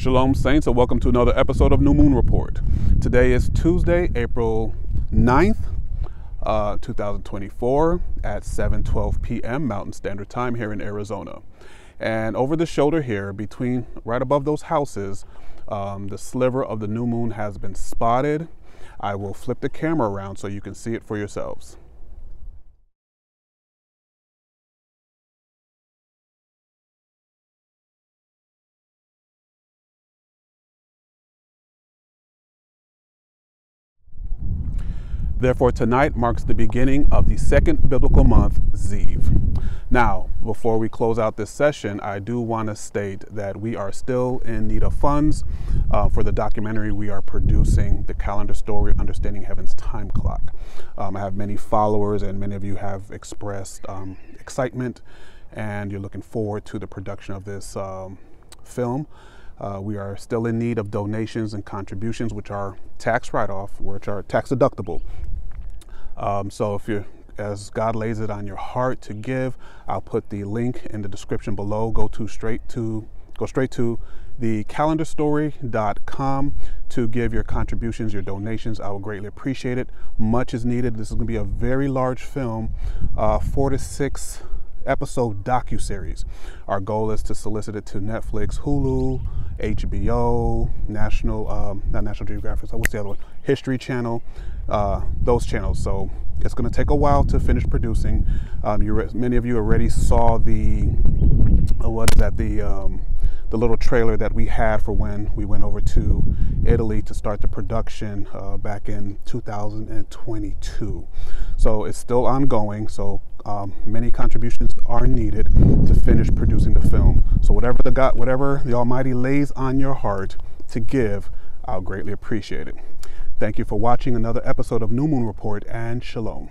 Shalom, Saints, and welcome to another episode of New Moon Report. Today is Tuesday, April 9th, uh, 2024, at 7:12 p.m. Mountain Standard Time here in Arizona. And over the shoulder here, between right above those houses, um, the sliver of the new moon has been spotted. I will flip the camera around so you can see it for yourselves. Therefore, tonight marks the beginning of the second biblical month, Ziv. Now, before we close out this session, I do want to state that we are still in need of funds uh, for the documentary we are producing, The Calendar Story Understanding Heaven's Time Clock. Um, I have many followers, and many of you have expressed um, excitement, and you're looking forward to the production of this um, film. Uh, we are still in need of donations and contributions, which are tax write off, which are tax deductible. Um, so if you're as God lays it on your heart to give, I'll put the link in the description below. Go to straight to go straight to the calendarstory.com to give your contributions, your donations. I would greatly appreciate it. Much is needed. This is going to be a very large film, uh, four to six episode docu series. Our goal is to solicit it to Netflix, Hulu, HBO, National, um, not National Geographic. What's the other one? History Channel, uh, those channels. So it's going to take a while to finish producing. Um, you, many of you already saw the uh, what is that? The um, the little trailer that we had for when we went over to Italy to start the production uh, back in 2022. So it's still ongoing. So um, many contributions are needed to finish producing the film. So whatever the God, whatever the Almighty lays on your heart to give, I'll greatly appreciate it. Thank you for watching another episode of New Moon Report and Shalom.